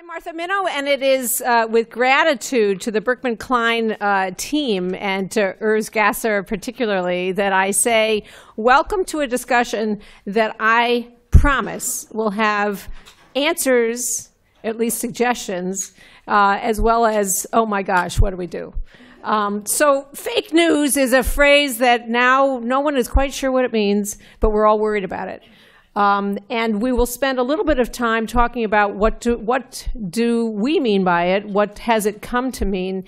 I'm Martha Minow, and it is uh, with gratitude to the Berkman Klein uh, team and to Urs Gasser particularly that I say, welcome to a discussion that I promise will have answers, at least suggestions, uh, as well as, oh my gosh, what do we do? Um, so, fake news is a phrase that now no one is quite sure what it means, but we're all worried about it. Um, and we will spend a little bit of time talking about what do, what do we mean by it, what has it come to mean.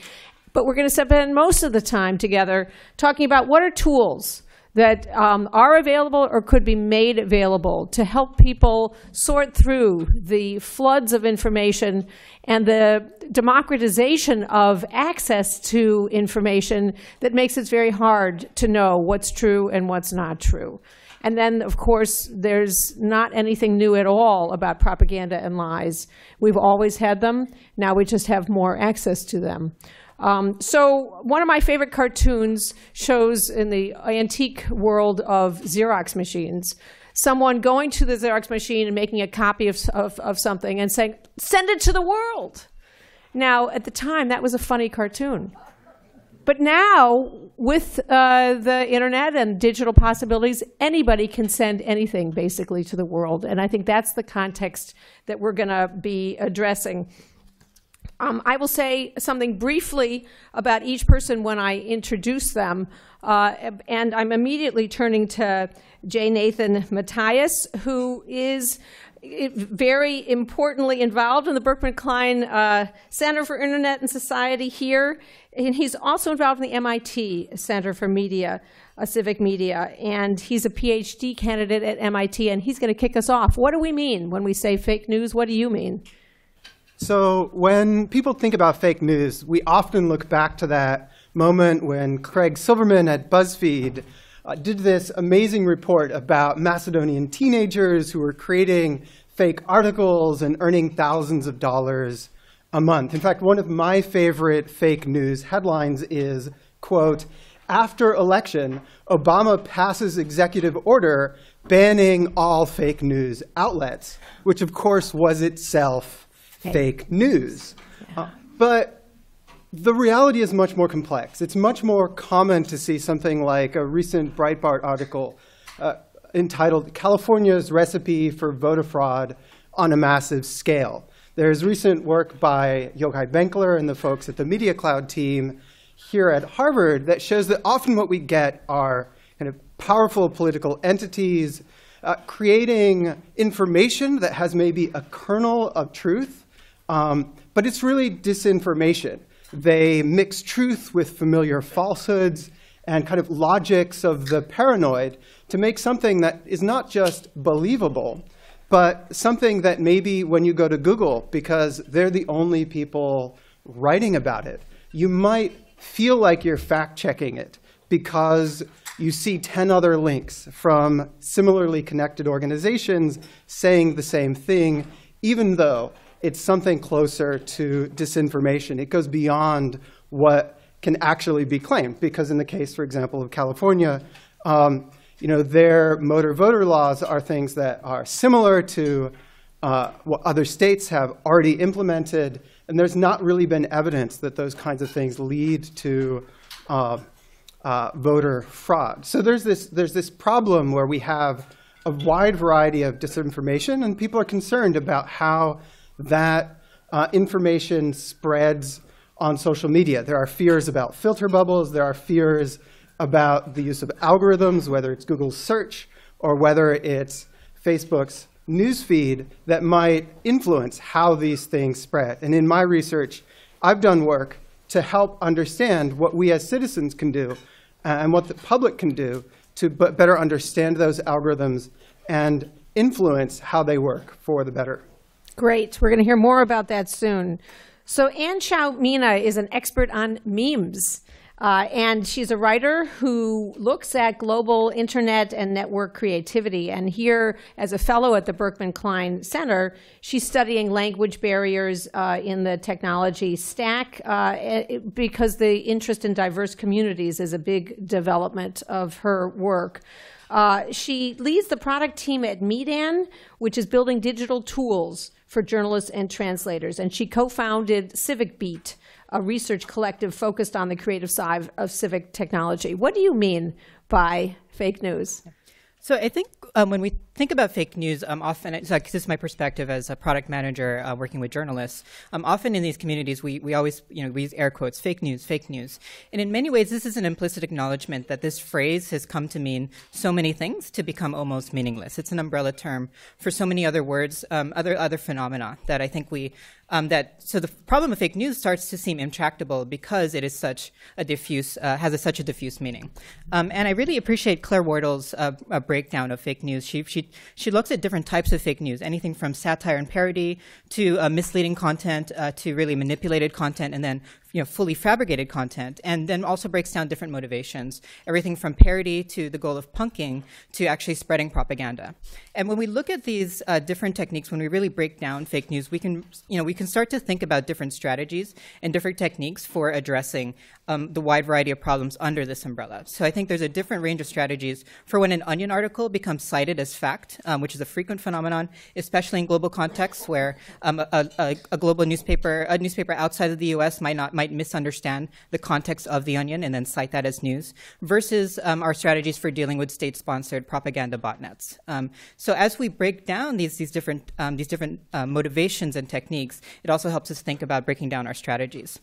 But we're going to spend most of the time together talking about what are tools that um, are available or could be made available to help people sort through the floods of information and the democratization of access to information that makes it very hard to know what's true and what's not true. And then, of course, there's not anything new at all about propaganda and lies. We've always had them. Now we just have more access to them. Um, so one of my favorite cartoons shows in the antique world of Xerox machines, someone going to the Xerox machine and making a copy of, of, of something and saying, send it to the world. Now, at the time, that was a funny cartoon. But now, with uh, the internet and digital possibilities, anybody can send anything basically to the world. And I think that's the context that we're going to be addressing. Um, I will say something briefly about each person when I introduce them. Uh, and I'm immediately turning to J. Nathan Matias, who is very importantly involved in the Berkman Klein uh, Center for Internet and Society here. And he's also involved in the MIT Center for Media, uh, Civic Media. And he's a PhD candidate at MIT, and he's going to kick us off. What do we mean when we say fake news? What do you mean? So, when people think about fake news, we often look back to that moment when Craig Silverman at BuzzFeed uh, did this amazing report about Macedonian teenagers who were creating fake articles and earning thousands of dollars a month. In fact, one of my favorite fake news headlines is, quote, after election, Obama passes executive order banning all fake news outlets, which of course was itself fake news. Yeah. Uh, but the reality is much more complex. It's much more common to see something like a recent Breitbart article uh, entitled California's Recipe for Voter Fraud on a Massive Scale. There's recent work by Yochai Benkler and the folks at the Media Cloud team here at Harvard that shows that often what we get are kind of powerful political entities uh, creating information that has maybe a kernel of truth, um, but it's really disinformation. They mix truth with familiar falsehoods and kind of logics of the paranoid to make something that is not just believable, but something that maybe when you go to Google, because they're the only people writing about it, you might feel like you're fact checking it because you see 10 other links from similarly connected organizations saying the same thing, even though it's something closer to disinformation. It goes beyond what can actually be claimed. Because in the case, for example, of California, um, you know, their motor voter laws are things that are similar to uh, what other states have already implemented. And there's not really been evidence that those kinds of things lead to uh, uh, voter fraud. So there's this, there's this problem where we have a wide variety of disinformation, and people are concerned about how that uh, information spreads on social media. There are fears about filter bubbles. There are fears about the use of algorithms, whether it's Google's search or whether it's Facebook's newsfeed that might influence how these things spread. And in my research, I've done work to help understand what we as citizens can do and what the public can do to better understand those algorithms and influence how they work for the better. Great. We're going to hear more about that soon. So An Xiao Mina is an expert on memes. Uh, and she's a writer who looks at global internet and network creativity. And here, as a fellow at the Berkman Klein Center, she's studying language barriers uh, in the technology stack uh, because the interest in diverse communities is a big development of her work. Uh, she leads the product team at Meedan, which is building digital tools for journalists and translators. And she co founded Civic Beat, a research collective focused on the creative side of civic technology. What do you mean by fake news? So I think um, when we think about fake news, um, often, so this is my perspective as a product manager uh, working with journalists. Um, often in these communities, we, we always, you know, we use air quotes, fake news, fake news. And in many ways, this is an implicit acknowledgement that this phrase has come to mean so many things to become almost meaningless. It's an umbrella term for so many other words, um, other, other phenomena that I think we um, that so the problem of fake news starts to seem intractable because it is such a diffuse uh, has a, such a diffuse meaning. Um, and I really appreciate Claire Wardle's uh, breakdown of fake news. She she she looks at different types of fake news, anything from satire and parody to uh, misleading content uh, to really manipulated content, and then you know, fully fabricated content, and then also breaks down different motivations, everything from parody to the goal of punking to actually spreading propaganda. And when we look at these uh, different techniques, when we really break down fake news, we can, you know, we can start to think about different strategies and different techniques for addressing um, the wide variety of problems under this umbrella. So I think there's a different range of strategies for when an Onion article becomes cited as fact, um, which is a frequent phenomenon, especially in global contexts where um, a, a, a, global newspaper, a newspaper outside of the U.S. might not might misunderstand the context of the Onion and then cite that as news, versus um, our strategies for dealing with state-sponsored propaganda botnets. Um, so as we break down these these different um, these different uh, motivations and techniques, it also helps us think about breaking down our strategies.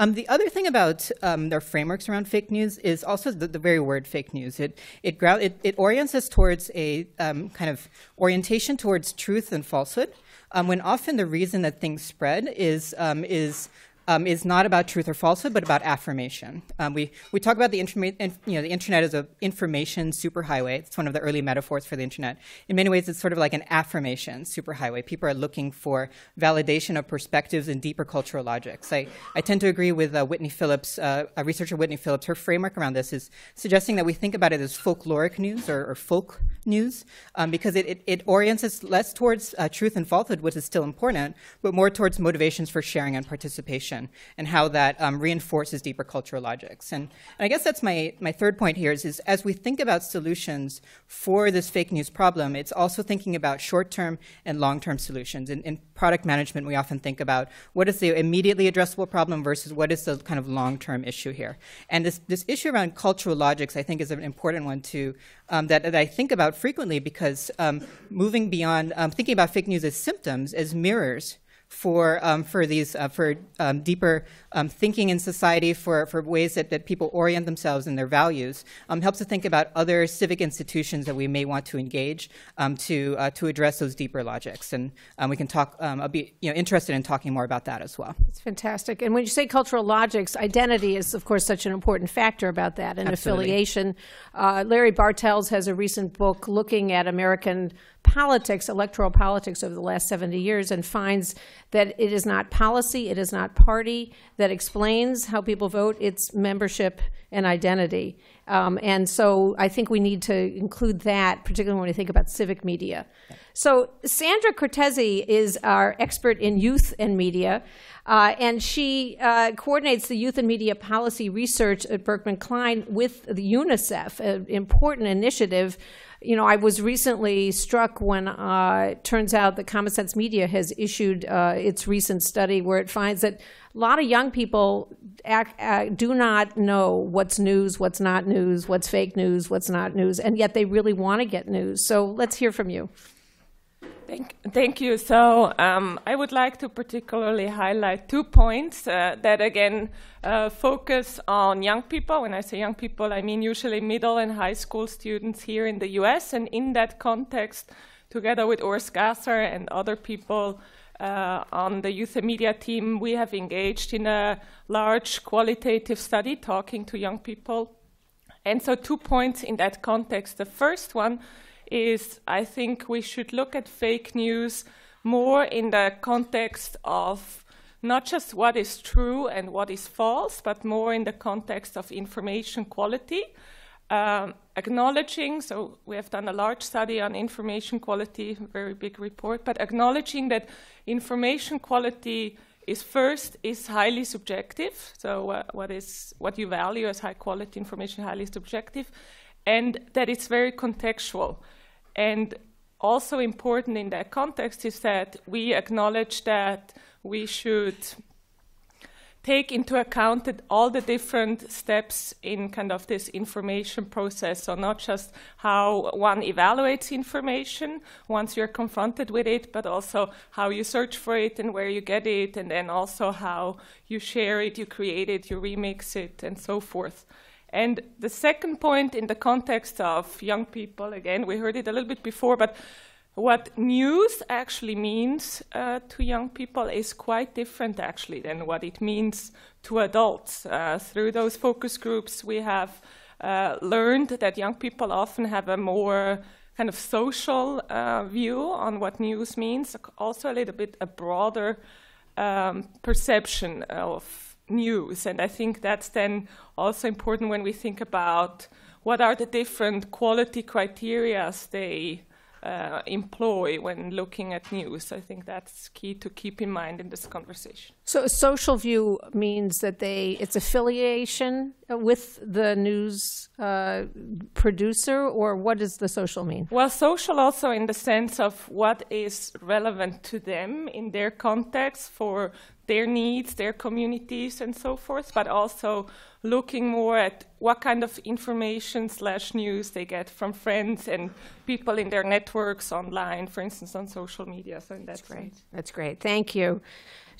Um, the other thing about um, their frameworks around fake news is also the, the very word fake news. It it, it, it orients us towards a um, kind of orientation towards truth and falsehood, um, when often the reason that things spread is um, is um, is not about truth or falsehood, but about affirmation. Um, we, we talk about the, internet, you know, the internet as an information superhighway. It's one of the early metaphors for the internet. In many ways, it's sort of like an affirmation superhighway. People are looking for validation of perspectives and deeper cultural logics. I, I tend to agree with uh, Whitney Phillips, uh, a researcher Whitney Phillips. Her framework around this is suggesting that we think about it as folkloric news or, or folk news um, because it, it, it, orients us less towards uh, truth and falsehood, which is still important, but more towards motivations for sharing and participation and how that um, reinforces deeper cultural logics. And, and, I guess that's my, my third point here is, is as we think about solutions for this fake news problem, it's also thinking about short-term and long-term solutions. In, in product management, we often think about what is the immediately addressable problem versus what is the kind of long-term issue here. And this, this issue around cultural logics, I think, is an important one to um, that, that, I think about frequently because um, moving beyond um, thinking about fake news as symptoms, as mirrors for um, for these uh, for um, deeper um, thinking in society, for, for ways that, that people orient themselves and their values, um, helps to think about other civic institutions that we may want to engage um, to uh, to address those deeper logics. And um, we can talk. I'll be you know interested in talking more about that as well. It's fantastic. And when you say cultural logics, identity is of course such an important factor about that, and Absolutely. affiliation. Uh, Larry Bartels has a recent book looking at American politics, electoral politics over the last 70 years, and finds that it is not policy, it is not party that explains how people vote, it's membership and identity. Um, and so I think we need to include that, particularly when we think about civic media. So Sandra Cortesi is our expert in youth and media. Uh, and she uh, coordinates the youth and media policy research at Berkman Klein with the UNICEF, an important initiative you know, I was recently struck when uh, it turns out that Common Sense Media has issued uh, its recent study where it finds that a lot of young people act, uh, do not know what's news, what's not news, what's fake news, what's not news, and yet they really want to get news. So let's hear from you. Thank, thank you. So um, I would like to particularly highlight two points uh, that again uh, focus on young people. When I say young people, I mean usually middle and high school students here in the US. And in that context, together with Urs Gasser and other people uh, on the youth and media team, we have engaged in a large qualitative study talking to young people. And so two points in that context. The first one is I think we should look at fake news more in the context of not just what is true and what is false, but more in the context of information quality. Um, acknowledging, so we have done a large study on information quality, very big report, but acknowledging that information quality is first is highly subjective. So uh, what is what you value as high quality information highly subjective, and that it's very contextual. And also important in that context is that we acknowledge that we should take into account that all the different steps in kind of this information process. So not just how one evaluates information once you're confronted with it, but also how you search for it and where you get it, and then also how you share it, you create it, you remix it, and so forth. And the second point in the context of young people, again, we heard it a little bit before, but what news actually means uh, to young people is quite different, actually, than what it means to adults. Uh, through those focus groups, we have uh, learned that young people often have a more kind of social uh, view on what news means, also a little bit a broader um, perception of news. And I think that's then also important when we think about what are the different quality criteria they uh, employ when looking at news. I think that's key to keep in mind in this conversation. So, a social view means that they it's affiliation with the news uh, producer, or what does the social mean? Well, social also in the sense of what is relevant to them in their context for their needs, their communities, and so forth, but also looking more at what kind of information slash news they get from friends and people in their networks online, for instance, on social media. So that's great. That's great. Thank you.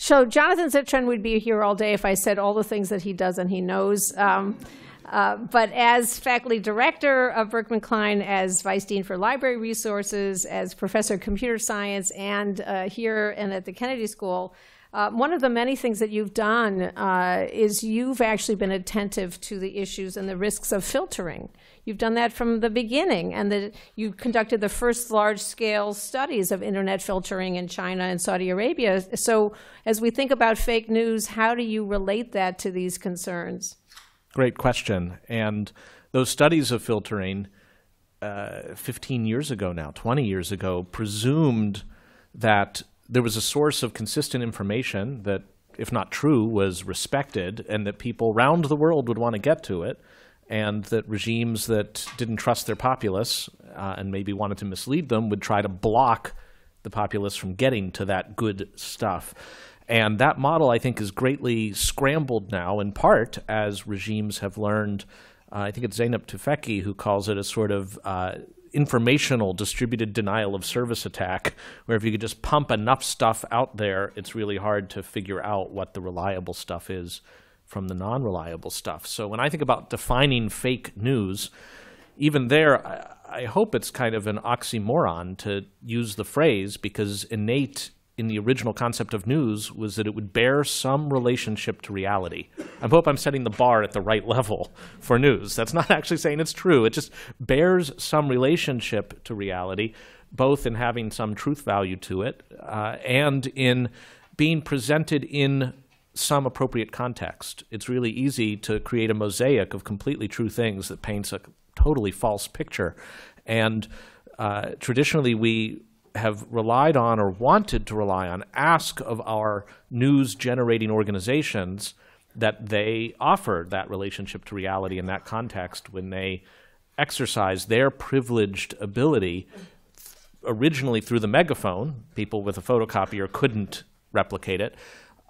So Jonathan Zittrain would be here all day if I said all the things that he does and he knows. Um, uh, but as faculty director of Berkman Klein, as vice dean for library resources, as professor of computer science, and uh, here and at the Kennedy School, uh, one of the many things that you've done uh, is you've actually been attentive to the issues and the risks of filtering. You've done that from the beginning, and that you conducted the first large-scale studies of internet filtering in China and Saudi Arabia. So, as we think about fake news, how do you relate that to these concerns? Great question. And those studies of filtering, uh, 15 years ago now, 20 years ago, presumed that there was a source of consistent information that, if not true, was respected, and that people around the world would want to get to it, and that regimes that didn't trust their populace uh, and maybe wanted to mislead them would try to block the populace from getting to that good stuff. And that model, I think, is greatly scrambled now, in part as regimes have learned. Uh, I think it's Zeynep Tufekci who calls it a sort of uh, informational distributed denial of service attack, where if you could just pump enough stuff out there, it's really hard to figure out what the reliable stuff is from the non reliable stuff. So when I think about defining fake news, even there, I, I hope it's kind of an oxymoron to use the phrase because innate in the original concept of news was that it would bear some relationship to reality. I hope I'm setting the bar at the right level for news. That's not actually saying it's true. It just bears some relationship to reality, both in having some truth value to it uh, and in being presented in some appropriate context. It's really easy to create a mosaic of completely true things that paints a totally false picture. And uh, traditionally, we have relied on or wanted to rely on ask of our news generating organizations that they offer that relationship to reality in that context when they exercise their privileged ability originally through the megaphone. People with a photocopier couldn't replicate it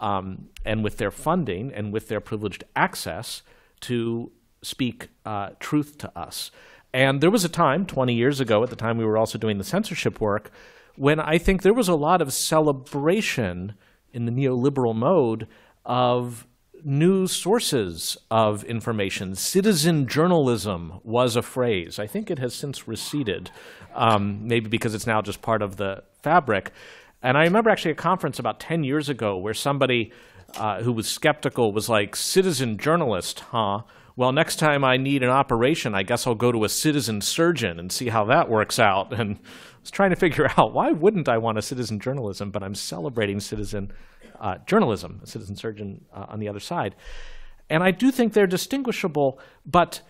um, and with their funding and with their privileged access to speak uh, truth to us and there was a time 20 years ago at the time we were also doing the censorship work when I think there was a lot of celebration in the neoliberal mode of new sources of information. Citizen journalism was a phrase. I think it has since receded, um, maybe because it's now just part of the fabric. And I remember actually a conference about 10 years ago where somebody uh, who was skeptical was like, citizen journalist, huh? Well, next time I need an operation, I guess I'll go to a citizen surgeon and see how that works out. And I was trying to figure out why wouldn't I want a citizen journalism, but I'm celebrating citizen uh, journalism, a citizen surgeon uh, on the other side. And I do think they're distinguishable, but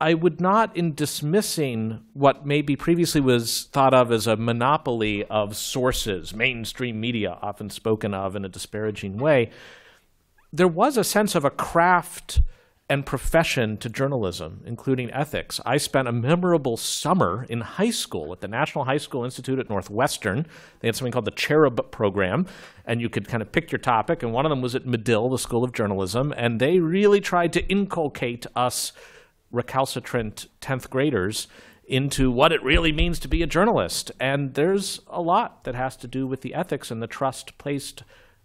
I would not, in dismissing what maybe previously was thought of as a monopoly of sources, mainstream media, often spoken of in a disparaging way, there was a sense of a craft and profession to journalism, including ethics. I spent a memorable summer in high school at the National High School Institute at Northwestern. They had something called the Cherub Program, and you could kind of pick your topic. And one of them was at Medill, the School of Journalism, and they really tried to inculcate us recalcitrant 10th graders into what it really means to be a journalist. And there's a lot that has to do with the ethics and the trust placed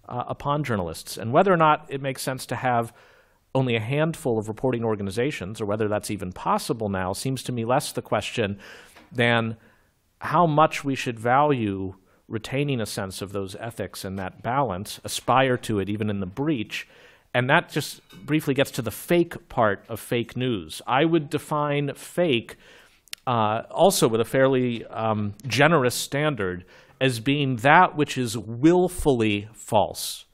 uh, upon journalists, and whether or not it makes sense to have only a handful of reporting organizations, or whether that's even possible now, seems to me less the question than how much we should value retaining a sense of those ethics and that balance, aspire to it even in the breach. And that just briefly gets to the fake part of fake news. I would define fake uh, also with a fairly um, generous standard as being that which is willfully false.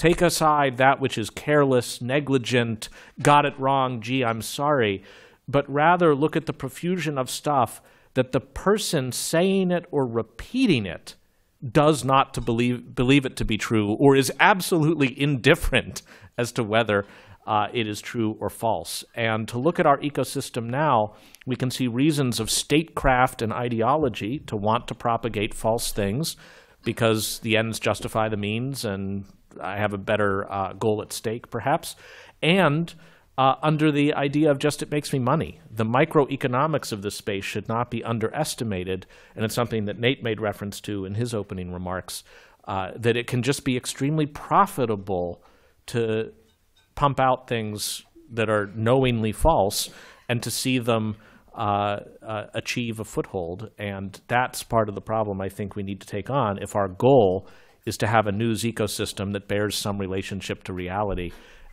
Take aside that which is careless, negligent, got it wrong, gee, I'm sorry, but rather look at the profusion of stuff that the person saying it or repeating it does not to believe believe it to be true or is absolutely indifferent as to whether uh, it is true or false. And to look at our ecosystem now, we can see reasons of statecraft and ideology to want to propagate false things because the ends justify the means and I have a better uh, goal at stake, perhaps, and uh, under the idea of just it makes me money. The microeconomics of this space should not be underestimated, and it's something that Nate made reference to in his opening remarks. Uh, that it can just be extremely profitable to pump out things that are knowingly false and to see them uh, uh, achieve a foothold. And that's part of the problem I think we need to take on if our goal is to have a news ecosystem that bears some relationship to reality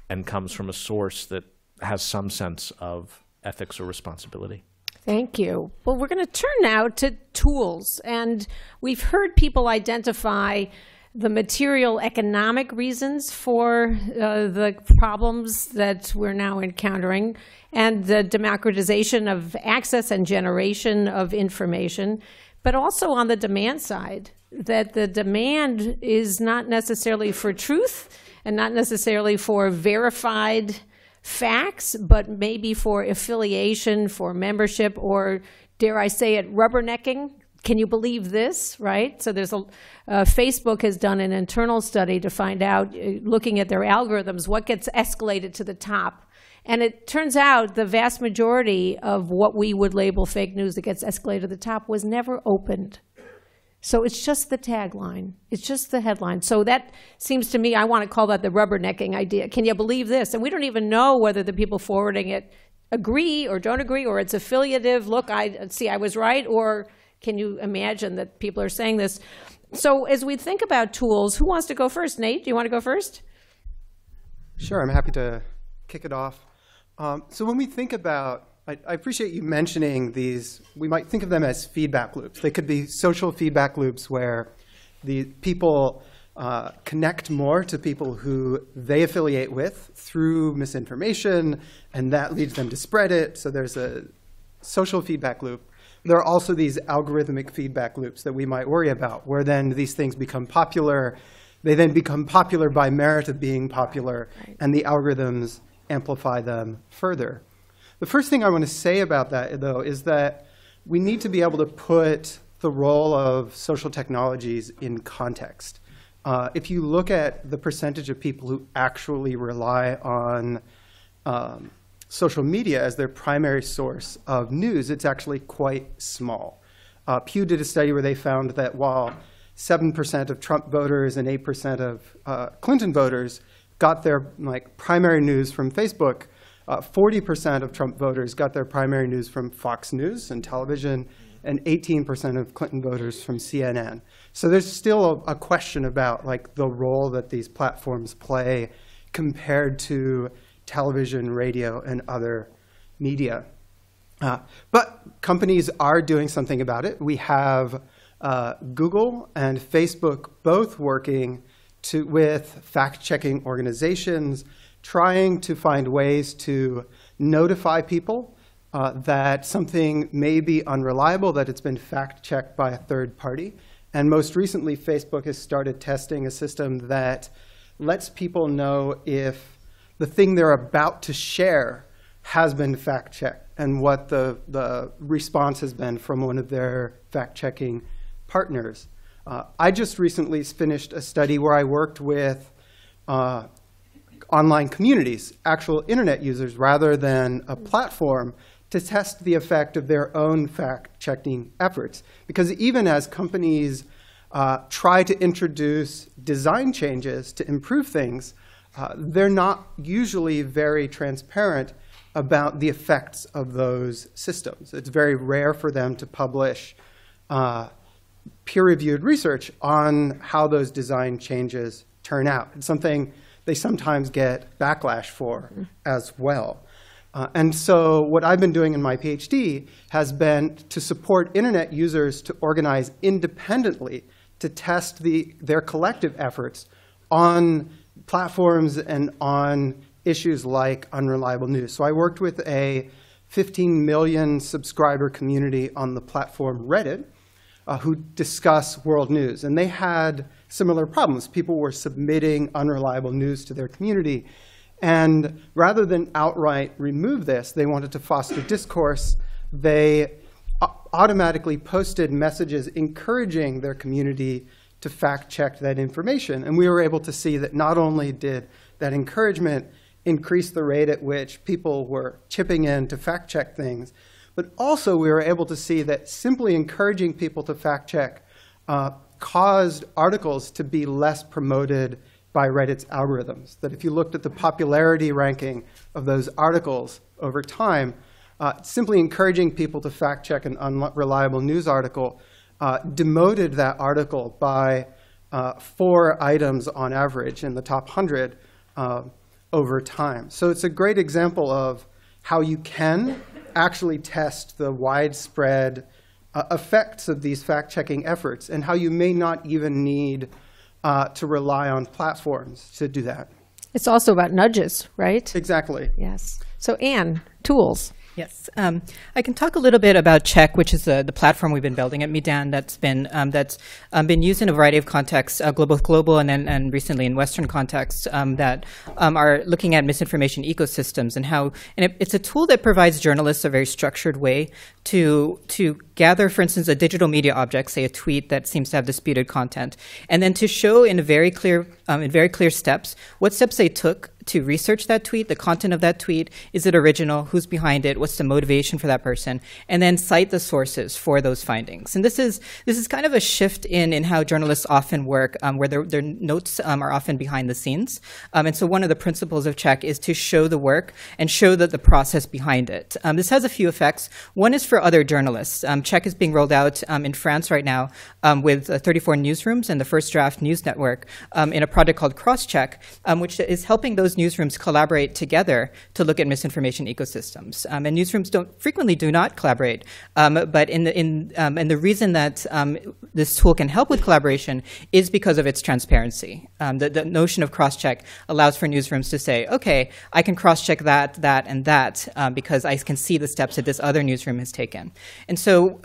and comes from a source that has some sense of ethics or responsibility. Thank you. Well, we're going to turn now to tools. And we've heard people identify the material economic reasons for uh, the problems that we're now encountering and the democratization of access and generation of information, but also on the demand side that the demand is not necessarily for truth and not necessarily for verified facts, but maybe for affiliation, for membership, or dare I say it, rubbernecking. Can you believe this? Right. So there's a uh, Facebook has done an internal study to find out, uh, looking at their algorithms, what gets escalated to the top. And it turns out the vast majority of what we would label fake news that gets escalated to the top was never opened. So it's just the tagline. It's just the headline. So that seems to me, I want to call that the rubbernecking idea. Can you believe this? And we don't even know whether the people forwarding it agree or don't agree, or it's affiliative. Look, I see, I was right. Or can you imagine that people are saying this? So as we think about tools, who wants to go first? Nate, do you want to go first? Sure, I'm happy to kick it off. Um, so when we think about I, I, appreciate you mentioning these. We might think of them as feedback loops. They could be social feedback loops where the people uh, connect more to people who they affiliate with through misinformation, and that leads them to spread it. So there's a social feedback loop. There are also these algorithmic feedback loops that we might worry about, where then these things become popular. They then become popular by merit of being popular, right. and the algorithms amplify them further. The first thing I want to say about that, though, is that we need to be able to put the role of social technologies in context. Uh, if you look at the percentage of people who actually rely on um, social media as their primary source of news, it's actually quite small. Uh, Pew did a study where they found that while 7% of Trump voters and 8% of uh, Clinton voters got their like primary news from Facebook, 40% uh, of Trump voters got their primary news from Fox News and television, and 18% of Clinton voters from CNN. So there's still a, a, question about like the role that these platforms play compared to television, radio, and other media. Uh, but companies are doing something about it. We have uh, Google and Facebook both working to, with fact-checking organizations trying to find ways to notify people uh, that something may be unreliable, that it's been fact-checked by a third party. And most recently, Facebook has started testing a system that lets people know if the thing they're about to share has been fact checked and what the, the response has been from one of their fact checking partners. Uh, I just recently finished a study where I worked with uh, online communities, actual internet users, rather than a platform to test the effect of their own fact checking efforts. Because even as companies uh, try to introduce design changes to improve things, uh, they're not usually very transparent about the effects of those systems. It's very rare for them to publish uh, peer-reviewed research on how those design changes turn out. It's something they sometimes get backlash for as well. Uh, and so what I've been doing in my PhD has been to support internet users to organize independently to test the, their collective efforts on platforms and on issues like unreliable news. So I worked with a 15 million subscriber community on the platform Reddit uh, who discuss world news. And they had similar problems. People were submitting unreliable news to their community. And rather than outright remove this, they wanted to foster discourse. They automatically posted messages encouraging their community to fact check that information. And we were able to see that not only did that encouragement increase the rate at which people were chipping in to fact check things, but also we were able to see that simply encouraging people to fact check uh, caused articles to be less promoted by Reddit's algorithms. That if you looked at the popularity ranking of those articles over time, uh, simply encouraging people to fact check an unreliable news article uh, demoted that article by uh, four items on average in the top 100 uh, over time. So it's a great example of how you can actually test the widespread uh, effects of these fact checking efforts and how you may not even need uh, to rely on platforms to do that. It's also about nudges, right? Exactly. Yes. So, An, tools. Yes, um, I can talk a little bit about Check, which is the, the platform we've been building at Meedan that's been um, that's um, been used in a variety of contexts, uh, global, global, and then and recently in Western contexts um, that um, are looking at misinformation ecosystems and how. And it, it's a tool that provides journalists a very structured way to to gather, for instance, a digital media object, say a tweet that seems to have disputed content, and then to show in a very clear um, in very clear steps what steps they took to research that tweet, the content of that tweet. Is it original? Who's behind it? What's the motivation for that person? And then cite the sources for those findings. And this is this is kind of a shift in in how journalists often work, um, where their, their notes um, are often behind the scenes. Um, and so one of the principles of Check is to show the work and show that the process behind it. Um, this has a few effects. One is for other journalists. Um, Check is being rolled out in France right now with uh, 34 newsrooms and the First Draft News Network in a project called Crosscheck, which is helping those newsrooms collaborate together to look at misinformation ecosystems. Um, and newsrooms don't frequently do not collaborate. Um, but in the, in, um, and the reason that um, this tool can help with collaboration is because of its transparency. Um, the, the, notion of cross-check allows for newsrooms to say, okay, I can cross-check that, that, and that because I can see the steps that this other newsroom has taken. And so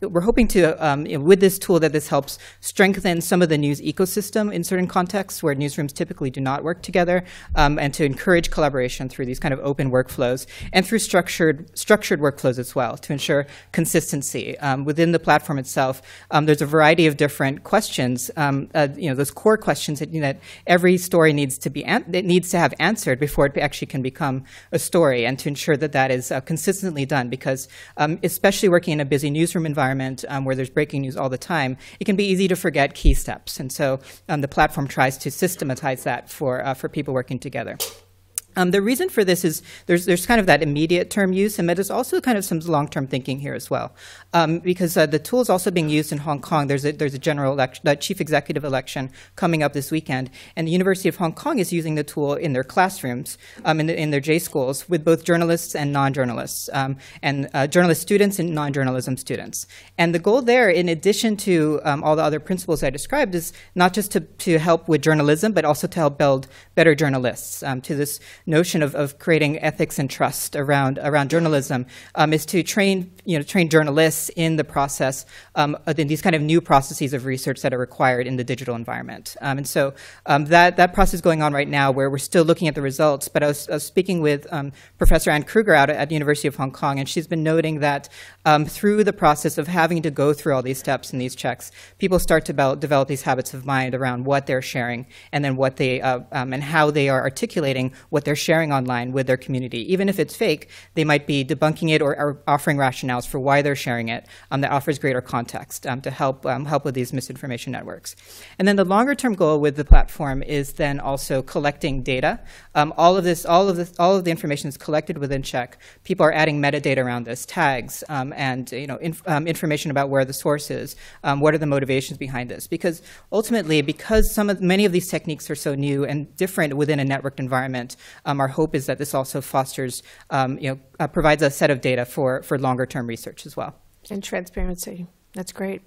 we're hoping to, with this tool, that this helps strengthen some of the news ecosystem in certain contexts where newsrooms typically do not work together, um, and to encourage collaboration through these kind of open workflows and through structured structured workflows as well to ensure consistency um, within the platform itself. Um, there's a variety of different questions. Um, uh, you know, those core questions that, you know, that every story needs to be that needs to have answered before it actually can become a story, and to ensure that that is uh, consistently done. Because um, especially working in a busy newsroom environment where there's breaking news all the time, it can be easy to forget key steps. And so the platform tries to systematize that for uh, for people working together together. Um, the reason for this is there's there's kind of that immediate term use, and there's also kind of some long term thinking here as well, um, because uh, the tool is also being used in Hong Kong. There's a there's a general election, uh, chief executive election coming up this weekend, and the University of Hong Kong is using the tool in their classrooms, um, in, the, in their J schools, with both journalists and non journalists, um, and uh, journalist students and non journalism students. And the goal there, in addition to um, all the other principles I described, is not just to to help with journalism, but also to help build better journalists. Um, to this notion of, of creating ethics and trust around around journalism um, is to train you know train journalists in the process um, in these kind of new processes of research that are required in the digital environment. Um, and so um, that that process is going on right now, where we're still looking at the results. But I was, I was speaking with um, Professor Anne Kruger out at the University of Hong Kong, and she's been noting that um, through the process of having to go through all these steps and these checks, people start to develop, develop these habits of mind around what they're sharing and then what they uh, and how they are articulating what they're sharing online with their community. Even if it's fake, they might be debunking it or, or offering rationales for why they're sharing it um, that offers greater context um, to help um, help with these misinformation networks. And then the longer term goal with the platform is then also collecting data. Um, all of this, all of this, all of the information is collected within Check. People are adding metadata around this, tags, um, and you know inf- information about where the source is, what are the motivations behind this. Because ultimately, because some of many of these techniques are so new and different within a networked environment, our hope is that this also fosters, you know, uh, provides a set of data for for longer term research as well and transparency. That's great.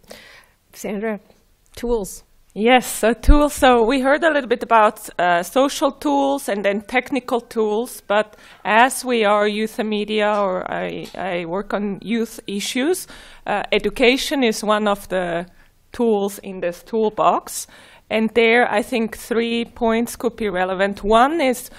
Sandra, tools. Yes, so tools. So we heard a little bit about uh, social tools and then technical tools, but as we are youth and media, or I, I work on youth issues, uh, education is one of the tools in this toolbox. And there, I think three points could be relevant. One is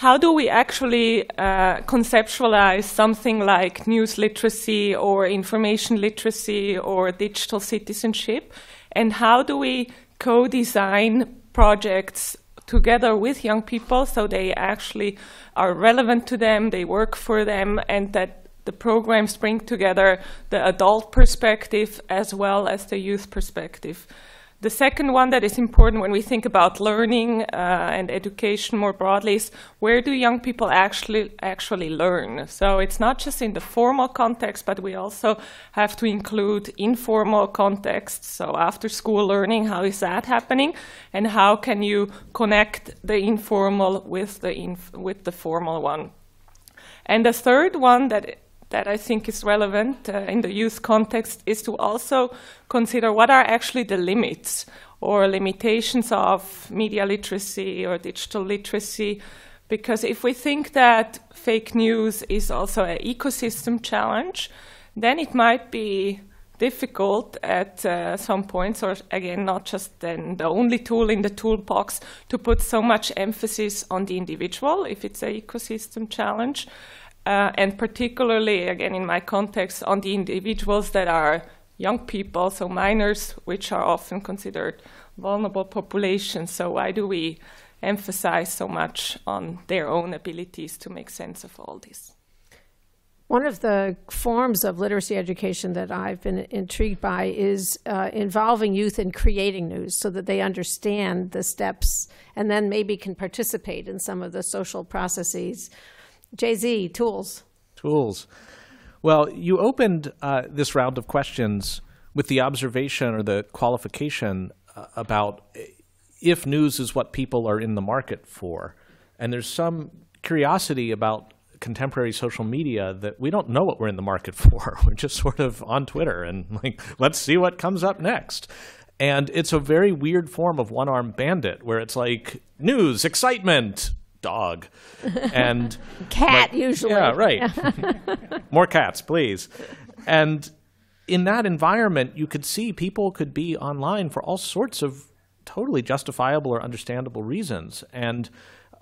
how do we actually uh, conceptualize something like news literacy or information literacy or digital citizenship? And how do we co design projects together with young people so they actually are relevant to them, they work for them, and that the programs bring together the adult perspective as well as the youth perspective? The second one that is important when we think about learning uh, and education more broadly is where do young people actually actually learn? So it's not just in the formal context, but we also have to include informal contexts. So after school learning, how is that happening, and how can you connect the informal with the with the formal one? And the third one that that I think is relevant uh, in the youth context is to also consider what are actually the limits or limitations of media literacy or digital literacy. Because if we think that fake news is also an ecosystem challenge, then it might be difficult at uh, some points, or again, not just then the only tool in the toolbox to put so much emphasis on the individual if it's an ecosystem challenge uh, and particularly, again, in my context, on the individuals that are young people, so minors, which are often considered vulnerable populations. So, why do we emphasize so much on their own abilities to make sense of all this? One of the forms of literacy education that I've been intrigued by is uh, involving youth in creating news so that they understand the steps and then maybe can participate in some of the social processes JZ, tools. Tools. Well, you opened uh, this round of questions with the observation or the qualification uh, about if news is what people are in the market for. And there's some curiosity about contemporary social media that we don't know what we're in the market for. We're just sort of on Twitter and like, let's see what comes up next. And it's a very weird form of one armed bandit where it's like news, excitement, dog. And cat usually. Yeah right. More cats please. And in that environment you could see people could be online for all sorts of totally justifiable or understandable reasons. And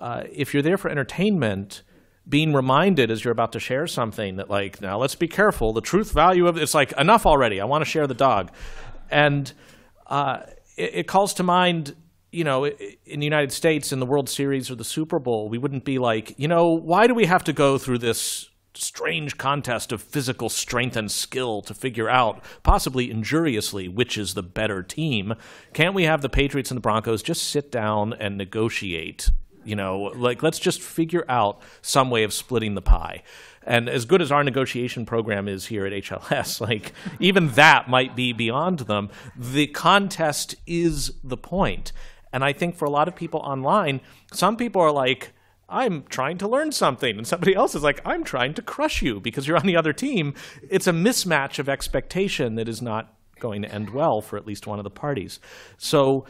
uh, if you're there for entertainment being reminded as you're about to share something that like now let's be careful. The truth value of it's like enough already. I want to share the dog. And uh, it, it calls to mind you know, in the United States, in the World Series or the Super Bowl, we wouldn't be like, you know, why do we have to go through this strange contest of physical strength and skill to figure out, possibly injuriously, which is the better team? Can't we have the Patriots and the Broncos just sit down and negotiate? You know, like let's just figure out some way of splitting the pie. And as good as our negotiation program is here at HLS, like even that might be beyond them. The contest is the point. And I think for a lot of people online, some people are like, I'm trying to learn something. And somebody else is like, I'm trying to crush you because you're on the other team. It's a mismatch of expectation that is not going to end well for at least one of the parties. So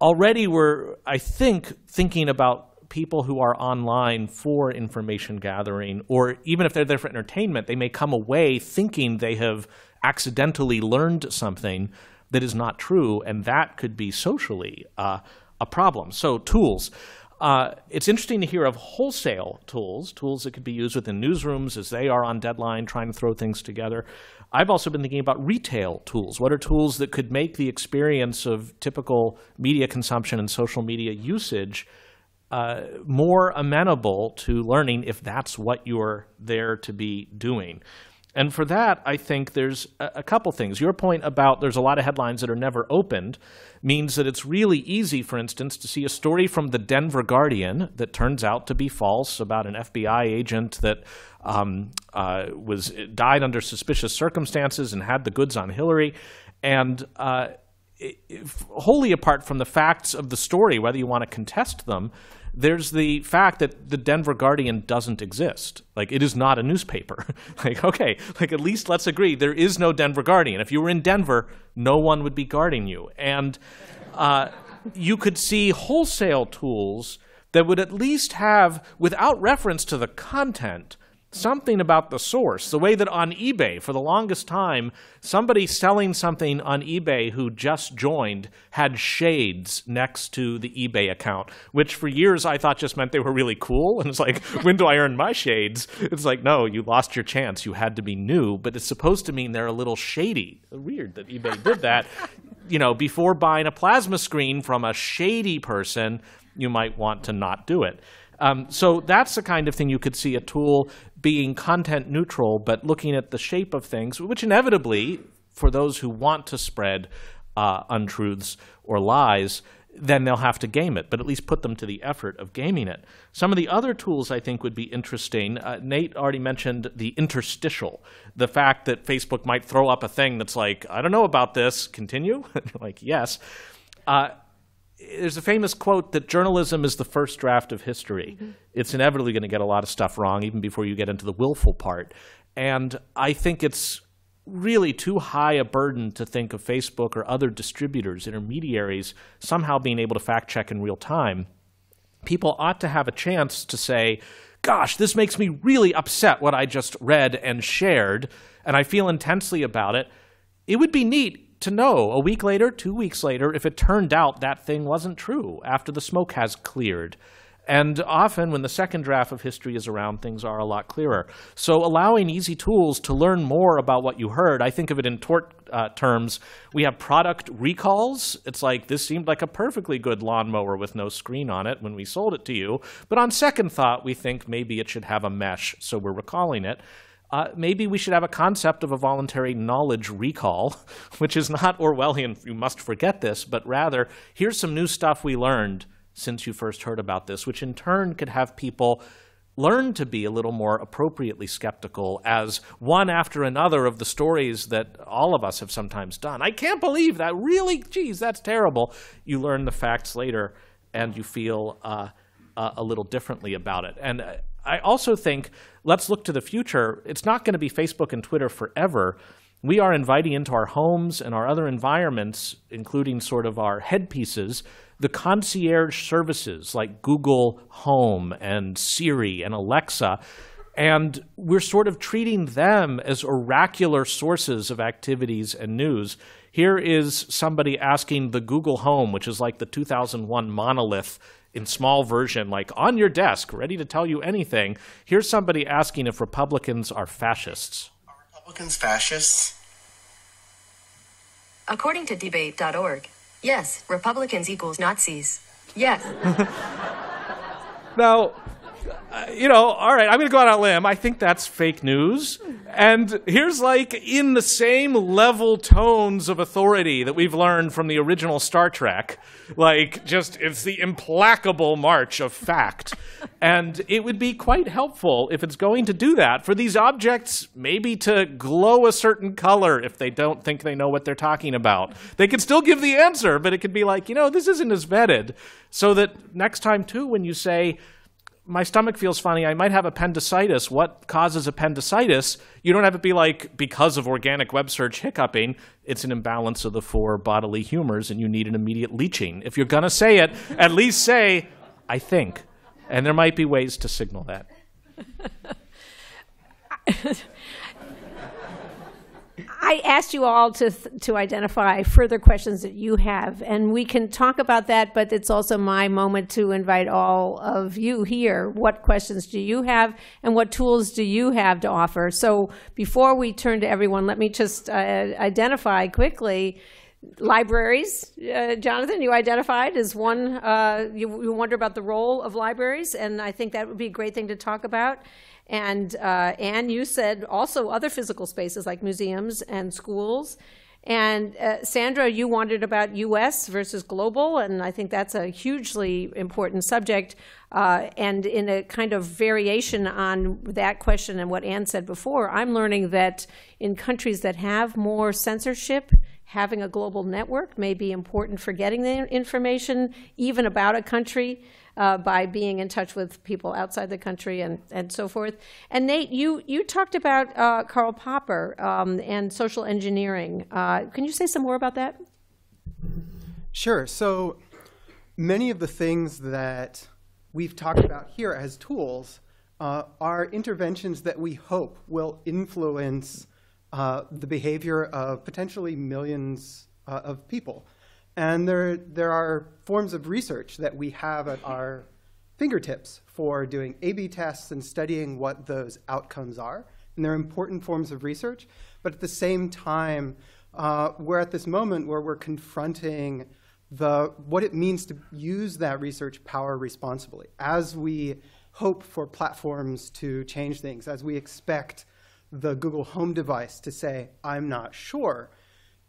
already we're, I think, thinking about people who are online for information gathering, or even if they're there for entertainment, they may come away thinking they have accidentally learned something that is not true, and that could be socially uh, a problem. So, tools. Uh, it's interesting to hear of wholesale tools, tools that could be used within newsrooms as they are on deadline trying to throw things together. I've also been thinking about retail tools. What are tools that could make the experience of typical media consumption and social media usage uh, more amenable to learning if that's what you're there to be doing? And for that, I think there's a, couple things. Your point about there's a lot of headlines that are never opened means that it's really easy, for instance, to see a story from the Denver Guardian that turns out to be false about an FBI agent that um, uh, was died under suspicious circumstances and had the goods on Hillary, and uh, wholly apart from the facts of the story, whether you want to contest them there's the fact that the Denver Guardian doesn't exist. Like it is not a newspaper. like okay, like at least let's agree there is no Denver Guardian. If you were in Denver, no one would be guarding you, and uh, you could see wholesale tools that would at least have, without reference to the content, something about the source. The way that on eBay, for the longest time, somebody selling something on eBay who just joined had shades next to the eBay account, which for years I thought just meant they were really cool. And it's like, when do I earn my shades? It's like, no, you lost your chance. You had to be new, but it's supposed to mean they're a little shady. Weird that eBay did that. you know, before buying a plasma screen from a shady person, you might want to not do it. Um, so that's the kind of thing you could see a tool being content neutral, but looking at the shape of things, which inevitably, for those who want to spread uh, untruths or lies, then they'll have to game it, but at least put them to the effort of gaming it. Some of the other tools I think would be interesting. Uh, Nate already mentioned the interstitial, the fact that Facebook might throw up a thing that's like, I don't know about this, continue? like, yes. Uh, there's a famous quote that journalism is the first draft of history. Mm-hmm. It's inevitably going to get a lot of stuff wrong, even before you get into the willful part. And I think it's really too high a burden to think of Facebook or other distributors, intermediaries, somehow being able to fact check in real time. People ought to have a chance to say, gosh, this makes me really upset what I just read and shared, and I feel intensely about it. It would be neat to know a week later, two weeks later, if it turned out that thing wasn't true after the smoke has cleared. And often, when the second draft of history is around, things are a lot clearer. So, allowing easy tools to learn more about what you heard, I think of it in tort uh, terms. We have product recalls. It's like this seemed like a perfectly good lawnmower with no screen on it when we sold it to you. But on second thought, we think maybe it should have a mesh, so we're recalling it uh, maybe we should have a concept of a voluntary knowledge recall, which is not Orwellian, you must forget this, but rather, here's some new stuff we learned since you first heard about this, which in turn could have people learn to be a little more appropriately skeptical as one after another of the stories that all of us have sometimes done. I can't believe that. Really? Geez, that's terrible. You learn the facts later and you feel uh, uh, a little differently about it. And uh, I also think let's look to the future. It's not going to be Facebook and Twitter forever. We are inviting into our homes and our other environments, including sort of our headpieces, the concierge services like Google Home and Siri and Alexa. And we're sort of treating them as oracular sources of activities and news. Here is somebody asking the Google Home, which is like the 2001 monolith in small version, like on your desk, ready to tell you anything. Here's somebody asking if Republicans are fascists. Are Republicans fascists? According to debate.org, yes, Republicans equals Nazis. Yes. now, you know, all right, I'm going to go out on a limb. I think that's fake news. And here's like in the same level tones of authority that we've learned from the original Star Trek. Like, just it's the implacable march of fact. and it would be quite helpful if it's going to do that for these objects, maybe to glow a certain color if they don't think they know what they're talking about. They could still give the answer, but it could be like, you know, this isn't as vetted. So that next time, too, when you say, my stomach feels funny. I might have appendicitis. What causes appendicitis? You don't have it be like because of organic web search hiccuping. It's an imbalance of the four bodily humors, and you need an immediate leeching. If you're going to say it, at least say, I think. And there might be ways to signal that. I asked you all to to identify further questions that you have, and we can talk about that. But it's also my moment to invite all of you here. What questions do you have, and what tools do you have to offer? So before we turn to everyone, let me just uh, identify quickly. Libraries, uh, Jonathan, you identified as one. Uh, you, you wonder about the role of libraries, and I think that would be a great thing to talk about. And uh, An, you said also other physical spaces like museums and schools. And uh, Sandra, you wondered about U.S. versus global, and I think that's a hugely important subject. Uh, and in a kind of variation on that question and what An said before, I'm learning that in countries that have more censorship, having a global network may be important for getting the information, even about a country uh, by being in touch with people outside the country and, and so forth. And Nate, you, you talked about uh, Karl Popper um, and social engineering. Uh, can you say some more about that? Sure. So many of the things that we've talked about here as tools uh, are interventions that we hope will influence uh, the behavior of potentially millions uh, of people. And there, there are forms of research that we have at our fingertips for doing A-B tests and studying what those outcomes are. And they're important forms of research. But at the same time, uh, we're at this moment where we're confronting the, what it means to use that research power responsibly. As we hope for platforms to change things, as we expect the Google Home device to say, I'm not sure,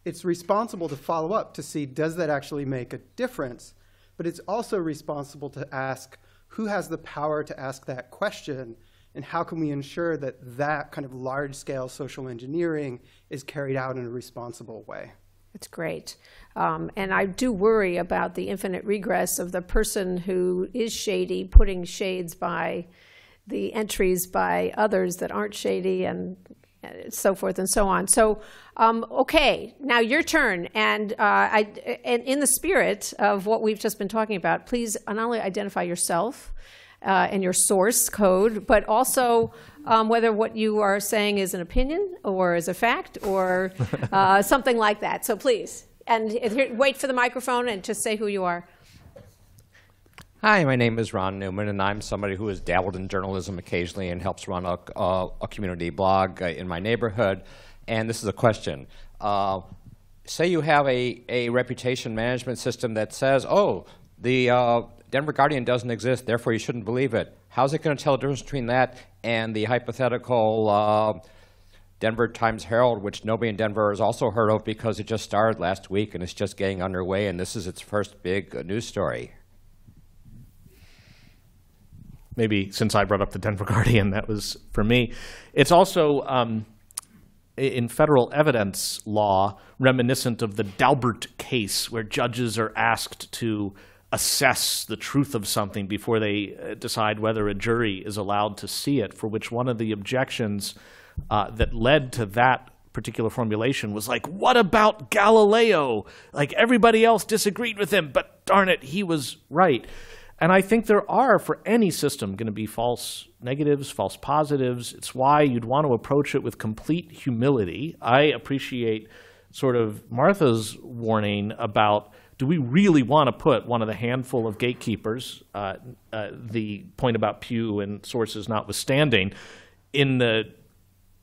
it's responsible to follow up to see does that actually make a difference, but it's also responsible to ask who has the power to ask that question and how can we ensure that that kind of large-scale social engineering is carried out in a responsible way. It's great. Um, and I do worry about the infinite regress of the person who is shady putting shades by the entries by others that aren't shady and so forth and so on. So, um, okay, now your turn. And, uh, I, and in the spirit of what we've just been talking about, please not only identify yourself uh, and your source code, but also um, whether what you are saying is an opinion or is a fact or uh, something like that. So please, and here, wait for the microphone and just say who you are. Hi, my name is Ron Newman, and I'm somebody who has dabbled in journalism occasionally and helps run a, a, a community blog uh, in my neighborhood. And this is a question. Uh, say you have a, a reputation management system that says, oh, the uh, Denver Guardian doesn't exist, therefore you shouldn't believe it. How's it going to tell the difference between that and the hypothetical uh, Denver Times Herald, which nobody in Denver has also heard of because it just started last week and it's just getting underway, and this is its first big uh, news story? Maybe since I brought up the Denver Guardian, that was for me. It's also um, in federal evidence law reminiscent of the Daubert case, where judges are asked to assess the truth of something before they uh, decide whether a jury is allowed to see it, for which one of the objections uh, that led to that particular formulation was like, what about Galileo? Like everybody else disagreed with him, but darn it, he was right. And I think there are, for any system, going to be false negatives, false positives. It's why you'd want to approach it with complete humility. I appreciate sort of Martha's warning about do we really want to put one of the handful of gatekeepers, uh, uh, the point about Pew and sources notwithstanding, in the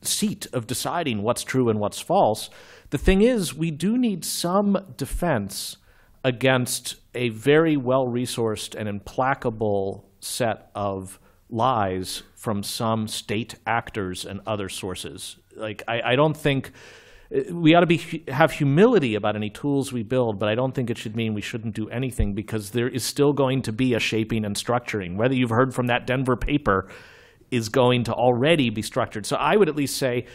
seat of deciding what's true and what's false? The thing is, we do need some defense against a very well resourced and implacable set of lies from some state actors and other sources. Like, I, I don't think we ought to be have humility about any tools we build, but I don't think it should mean we shouldn't do anything because there is still going to be a shaping and structuring. Whether you've heard from that Denver paper is going to already be structured. So I would at least say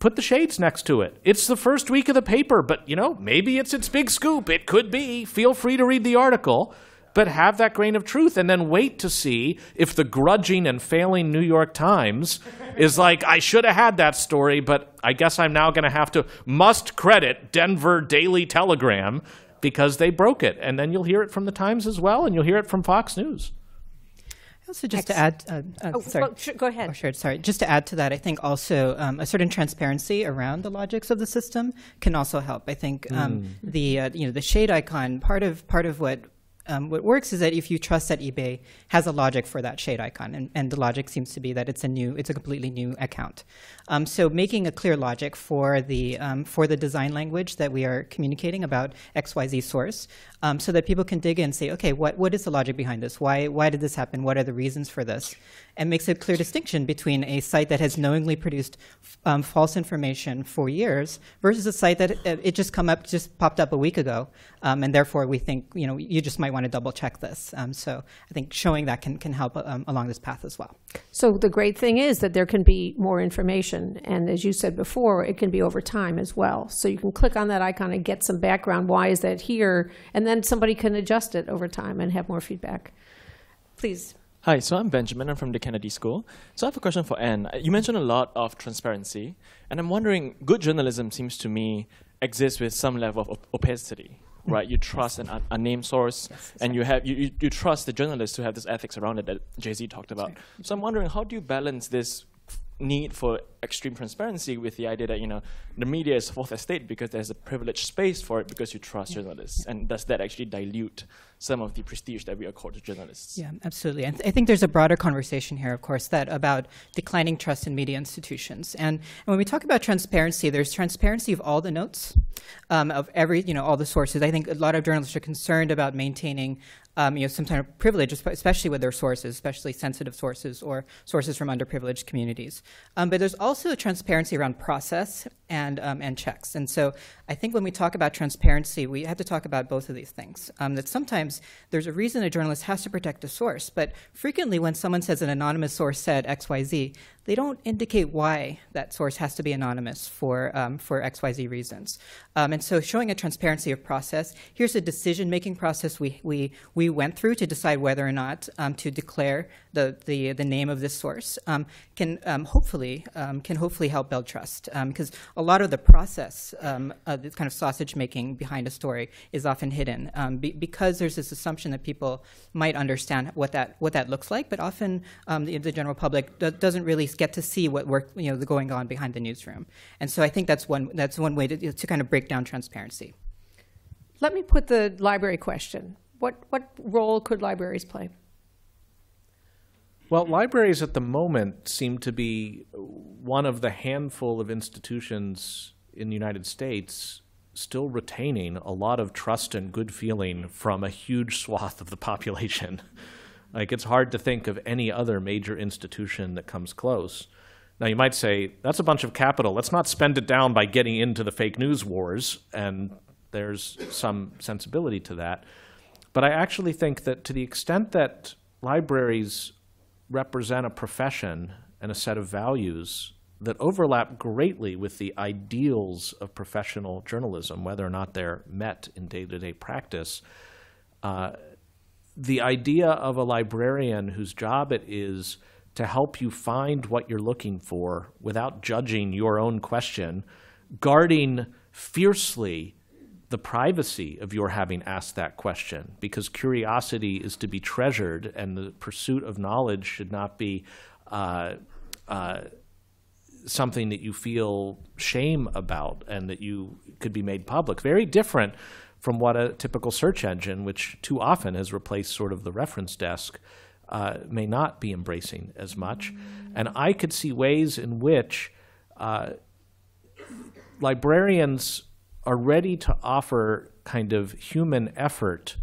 put the shades next to it. It's the first week of the paper, but you know, maybe it's its big scoop. It could be. Feel free to read the article, but have that grain of truth and then wait to see if the grudging and failing New York Times is like, I should have had that story, but I guess I'm now going to have to must credit Denver Daily Telegram because they broke it. And then you'll hear it from the Times as well, and you'll hear it from Fox News. Also, just to add, uh, uh, Oh, sorry. well, sure, go ahead. Oh, sure. Sorry. Just to add to that, I think also um, a certain transparency around the logics of the system can also help. I think um, the uh, you know the shade icon part of part of what um, what works is that if you trust that eBay has a logic for that shade icon, and, and the logic seems to be that it's a new, it's a completely new account. Um, so making a clear logic for the um, for the design language that we are communicating about X Y Z source, um, so that people can dig in and say, okay, what what is the logic behind this? Why why did this happen? What are the reasons for this? And makes a clear distinction between a site that has knowingly produced um, false information for years versus a site that uh, it just come up just popped up a week ago, um, and therefore we think you know you just might want to double check this. Um, so I think showing that can can help um, along this path as well. So the great thing is that there can be more information, and as you said before, it can be over time as well. So you can click on that icon and get some background. Why is that here? And then somebody can adjust it over time and have more feedback. Please. Hi, so I'm Benjamin. I'm from the Kennedy School. So I have a question for An. You mentioned a lot of transparency, and I'm wondering, good journalism seems to me exists with some level of op- opacity, hmm. right? You trust an un- unnamed source, and you have you, you, you trust the journalists to have this ethics around it that JZ talked about. So I'm wondering, how do you balance this need for extreme transparency with the idea that you know the media is fourth estate because there's a privileged space for it because you trust journalists, and does that actually dilute some of the prestige that we accord to journalists? Yeah, absolutely. And th- I think there's a broader conversation here, of course, that about declining trust in media institutions. And, and when we talk about transparency, there's transparency of all the notes, um, of every, you know, all the sources. I think a lot of journalists are concerned about maintaining um, you know, some kind of privilege, especially with their sources, especially sensitive sources or sources from underprivileged communities. Um, but there's also transparency around process and um, and checks. And so I think when we talk about transparency, we have to talk about both of these things. Um, that sometimes there's a reason a journalist has to protect a source, but frequently when someone says an anonymous source said X Y Z, they don't indicate why that source has to be anonymous for um, for X Y Z reasons. Um, and so showing a transparency of process. Here's a decision-making process we we we went through to decide whether or not um, to declare the, the the name of this source um, can um, hopefully um, can hopefully help build trust because a lot of the process um, this kind of sausage making behind a story is often hidden be, because there's this assumption that people might understand what that what that looks like, but often the, the general public doesn't really get to see what work you know the going on behind the newsroom, and so I think that's one that's one way to, to kind of break down transparency. Let me put the library question. What, what role could libraries play? Well, libraries at the moment seem to be one of the handful of institutions in the United States still retaining a lot of trust and good feeling from a huge swath of the population. like, it's hard to think of any other major institution that comes close. Now, you might say, that's a bunch of capital. Let's not spend it down by getting into the fake news wars. And there's some sensibility to that. But I actually think that to the extent that libraries represent a profession and a set of values that overlap greatly with the ideals of professional journalism, whether or not they're met in day to day practice. Uh, the idea of a librarian whose job it is to help you find what you're looking for without judging your own question, guarding fiercely the privacy of your having asked that question because curiosity is to be treasured and the pursuit of knowledge should not be uh, uh, something that you feel shame about and that you could be made public. Very different from what a typical search engine, which too often has replaced sort of the reference desk, uh, may not be embracing as much. And I could see ways in which uh, librarians are ready to offer kind of human effort,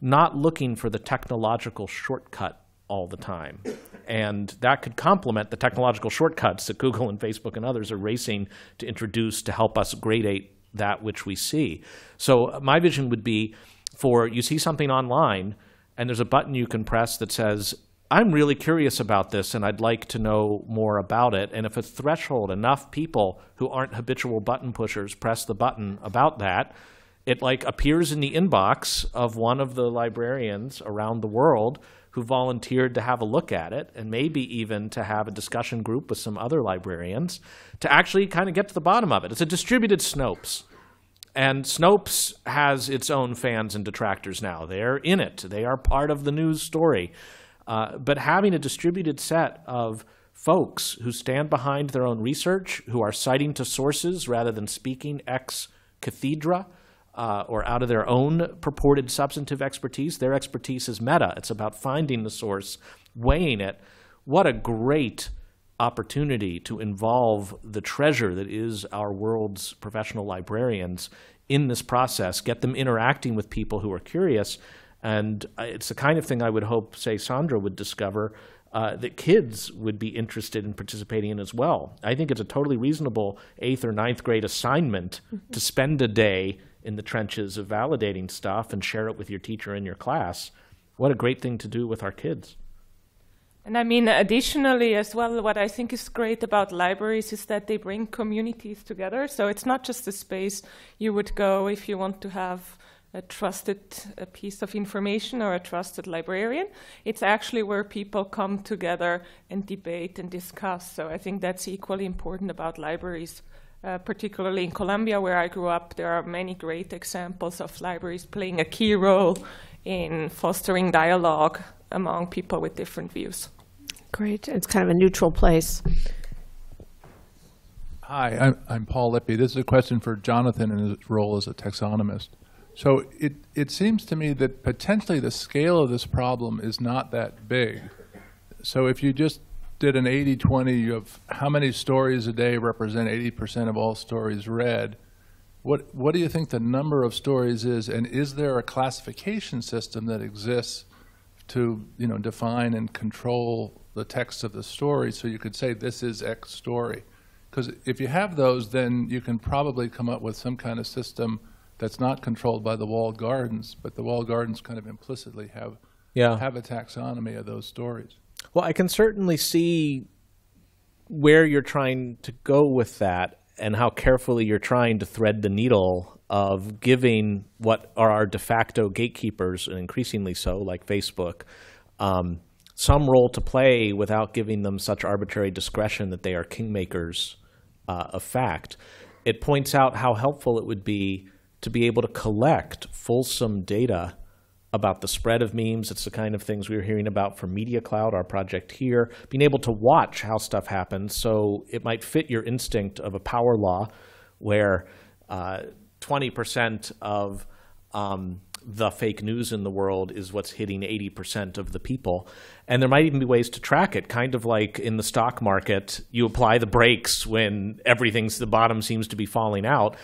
not looking for the technological shortcut all the time. And that could complement the technological shortcuts that Google and Facebook and others are racing to introduce to help us gradate that which we see. So uh, my vision would be for you see something online and there's a button you can press that says I'm really curious about this and I'd like to know more about it. And if a threshold, enough people who aren't habitual button pushers press the button about that, it like appears in the inbox of one of the librarians around the world who volunteered to have a look at it and maybe even to have a discussion group with some other librarians to actually kind of get to the bottom of it. It's a distributed Snopes. And Snopes has its own fans and detractors now. They're in it. They are part of the news story. Uh, but having a distributed set of folks who stand behind their own research, who are citing to sources rather than speaking ex cathedra uh, or out of their own purported substantive expertise. Their expertise is meta. It's about finding the source, weighing it. What a great opportunity to involve the treasure that is our world's professional librarians in this process, get them interacting with people who are curious. And it's the kind of thing I would hope, say, Sandra would discover uh, that kids would be interested in participating in as well. I think it's a totally reasonable eighth or ninth grade assignment to spend a day in the trenches of validating stuff and share it with your teacher in your class. What a great thing to do with our kids. And I mean, additionally, as well, what I think is great about libraries is that they bring communities together. So it's not just a space you would go if you want to have a trusted a piece of information or a trusted librarian. It's actually where people come together and debate and discuss. So I think that's equally important about libraries. Uh, particularly in Colombia, where I grew up, there are many great examples of libraries playing a key role in fostering dialogue among people with different views. Great. It's kind of a neutral place. Hi, I'm, I'm Paul Lippy. This is a question for Jonathan in his role as a taxonomist. So it, it seems to me that potentially the scale of this problem is not that big. So if you just did an 80-20 of how many stories a day represent 80% of all stories read, what, what do you think the number of stories is, and is there a classification system that exists to you know, define and control the text of the story so you could say this is X story? Because if you have those, then you can probably come up with some kind of system that's not controlled by the walled gardens, but the walled gardens kind of implicitly have Yeah. have a taxonomy of those stories. Well, I can certainly see where you're trying to go with that and how carefully you're trying to thread the needle of giving what are our de facto gatekeepers, and increasingly so, like Facebook, um, some role to play without giving them such arbitrary discretion that they are kingmakers uh, of fact. It points out how helpful it would be to be able to collect fulsome data about the spread of memes. It's the kind of things we were hearing about from Media Cloud, our project here, being able to watch how stuff happens. So it might fit your instinct of a power law where uh, 20% of um, the fake news in the world is what's hitting 80% of the people. And there might even be ways to track it, kind of like in the stock market, you apply the brakes when everything's the bottom seems to be falling out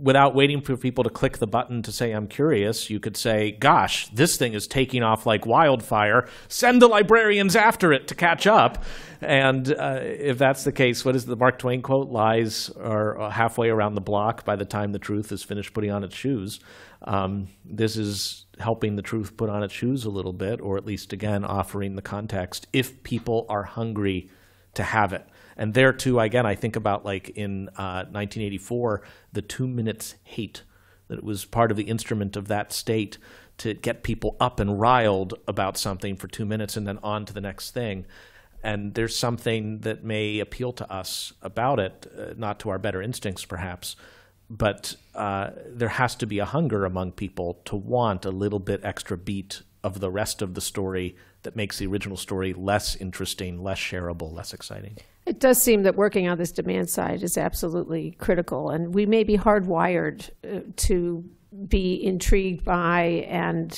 without waiting for people to click the button to say I'm curious, you could say, "Gosh, this thing is taking off like wildfire. Send the librarians after it to catch up." And uh, if that's the case, what is the Mark Twain quote? Lies are halfway around the block by the time the truth is finished putting on its shoes. Um, this is helping the truth put on its shoes a little bit, or at least again offering the context if people are hungry to have it. And there too, again, I think about like in uh, 1984, the two minutes hate that it was part of the instrument of that state to get people up and riled about something for two minutes and then on to the next thing. And there's something that may appeal to us about it, uh, not to our better instincts perhaps, but uh, there has to be a hunger among people to want a little bit extra beat of the rest of the story that makes the original story less interesting, less shareable, less exciting. It does seem that working on this demand side is absolutely critical, and we may be hardwired uh, to be intrigued by and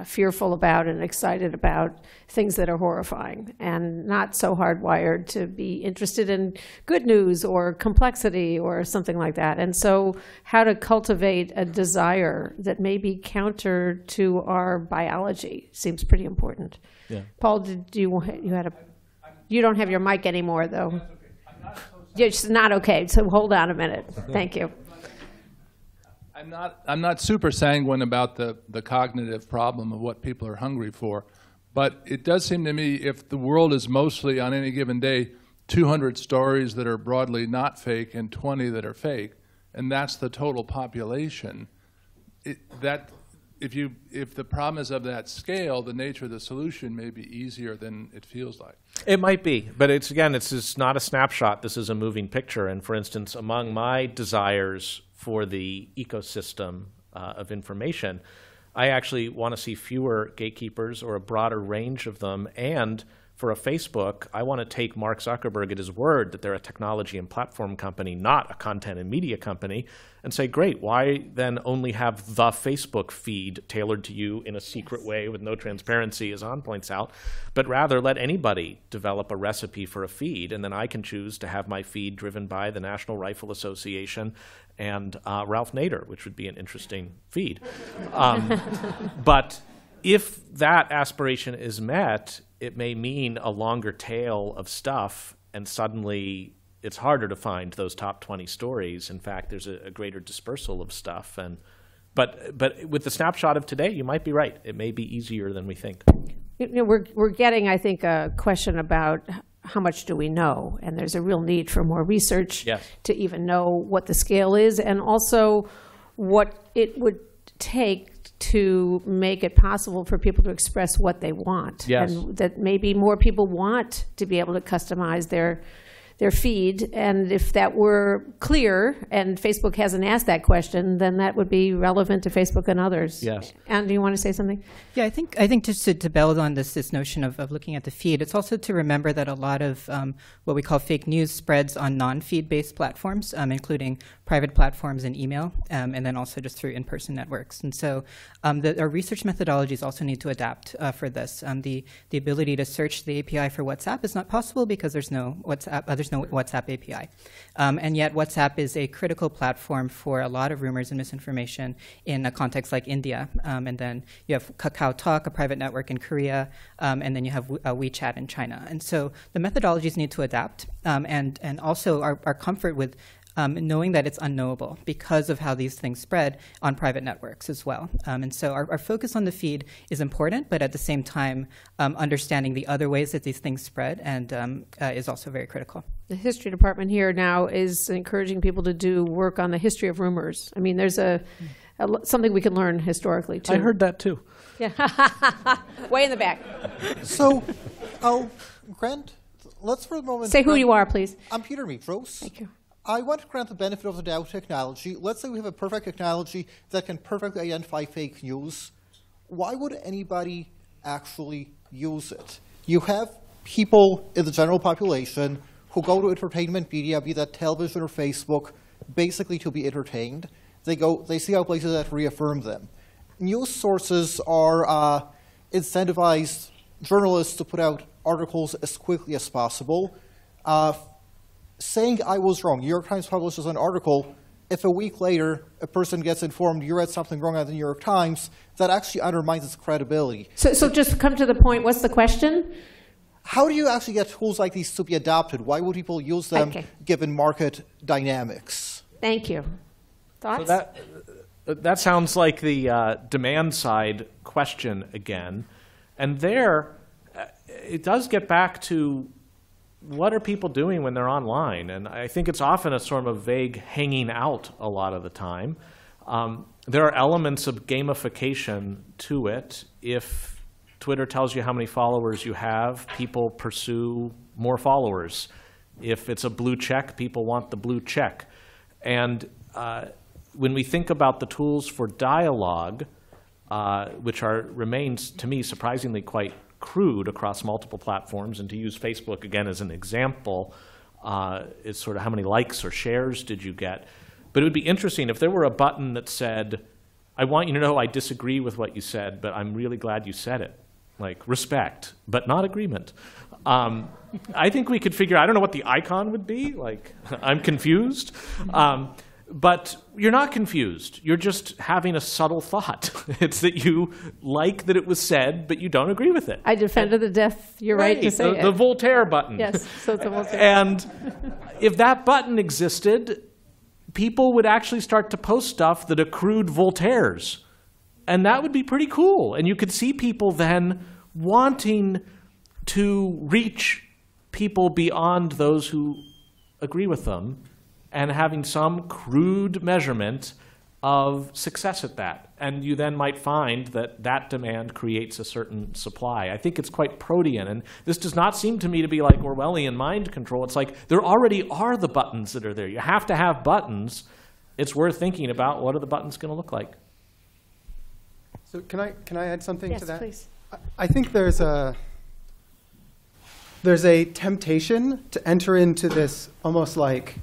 f- fearful about and excited about things that are horrifying, and not so hardwired to be interested in good news or complexity or something like that. And so, how to cultivate a desire that may be counter to our biology seems pretty important. Yeah. Paul, did you you had a you don't have your mic anymore though. It's not okay. So hold on a minute. Thank you. I'm not I'm not super sanguine about the, the cognitive problem of what people are hungry for, but it does seem to me if the world is mostly on any given day 200 stories that are broadly not fake and 20 that are fake, and that's the total population, it, that if you if the problem is of that scale, the nature of the solution may be easier than it feels like. It might be, but it's again, it's just not a snapshot. This is a moving picture. And for instance, among my desires for the ecosystem uh, of information, I actually want to see fewer gatekeepers or a broader range of them. And for a Facebook, I want to take Mark Zuckerberg at his word that they're a technology and platform company, not a content and media company, and say, great, why then only have the Facebook feed tailored to you in a secret way with no transparency, as An points out, but rather let anybody develop a recipe for a feed, and then I can choose to have my feed driven by the National Rifle Association and uh, Ralph Nader, which would be an interesting feed. Um, but if that aspiration is met, it may mean a longer tail of stuff, and suddenly it's harder to find those top 20 stories. In fact, there's a, a, greater dispersal of stuff. And, but, but with the snapshot of today, you might be right. It may be easier than we think. You know, we're, we're getting, I think, a question about how much do we know? And there's a real need for more research yes. to even know what the scale is and also what it would take to make it possible for people to express what they want. Yes. And that maybe more people want to be able to customize their their feed. And if that were clear, and Facebook hasn't asked that question, then that would be relevant to Facebook and others. Yes. And do you want to say something? Yeah, I think I think just to, to build on this this notion of, of looking at the feed, it's also to remember that a lot of um, what we call fake news spreads on non-feed based platforms, um, including private platforms and email, um, and then also just through in-person networks. And so um, the, our research methodologies also need to adapt uh, for this. Um, the the ability to search the API for WhatsApp is not possible because there's no WhatsApp. Uh, there's no WhatsApp API. Um, and yet, WhatsApp is a critical platform for a lot of rumors and misinformation in a context like India. Um, and then you have Kakao Talk, a private network in Korea, um, and then you have uh, WeChat in China. And so the methodologies need to adapt, um, and, and also our, our comfort with um, knowing that it's unknowable because of how these things spread on private networks as well. Um, and so our, our, focus on the feed is important, but at the same time, um, understanding the other ways that these things spread and um, uh, is also very critical. The history department here now is encouraging people to do work on the history of rumors. I mean, there's a, a something we can learn historically too. I heard that too. Yeah, way in the back. So, I'll grant. Let's for a moment. Say who you are, please. I'm Peter Metros. Thank you. I want to grant the benefit of the doubt technology. Let's say we have a perfect technology that can perfectly identify fake news. Why would anybody actually use it? You have people in the general population who go to entertainment media, be that television or Facebook, basically to be entertained. They go, they see how places that reaffirm them. News sources are uh, incentivized journalists to put out articles as quickly as possible. Uh, saying I was wrong. New York Times publishes an article. If a week later a person gets informed you read something wrong at the New York Times, that actually undermines its credibility. So, so just come to the point. What's the question? How do you actually get tools like these to be adopted? Why would people use them okay. given market dynamics? Thank you. Thoughts? So that, that sounds like the uh, demand side question again. And there, uh, it does get back to what are people doing when they're online? And I think it's often a sort of vague hanging out a lot of the time. Um, there are elements of gamification to it. If Twitter tells you how many followers you have, people pursue more followers. If it's a blue check, people want the blue check. And uh, when we think about the tools for dialogue, uh, which are remains to me surprisingly quite crude across multiple platforms. And to use Facebook again as an example, uh, is sort of how many likes or shares did you get. But it would be interesting if there were a button that said, I want you to know I disagree with what you said, but I'm really glad you said it. Like respect, but not agreement. Um, I think we could figure, I don't know what the icon would be, like I'm confused. Um, but you're not confused. You're just having a subtle thought. it's that you like that it was said, but you don't agree with it. I defended the death. You're right, right to say the, it. The Voltaire button. Yes, so it's a Voltaire. and if that button existed, people would actually start to post stuff that accrued Voltaires. And that would be pretty cool. And you could see people then wanting to reach people beyond those who agree with them and having some crude measurement of success at that. And you then might find that that demand creates a certain supply. I think it's quite protean. And this does not seem to me to be like Orwellian mind control. It's like there already are the buttons that are there. You have to have buttons. It's worth thinking about what are the buttons going to look like. So can I, can I add something Yes, to that? Yes, please. I- think there's a, there's a temptation to enter into this almost like,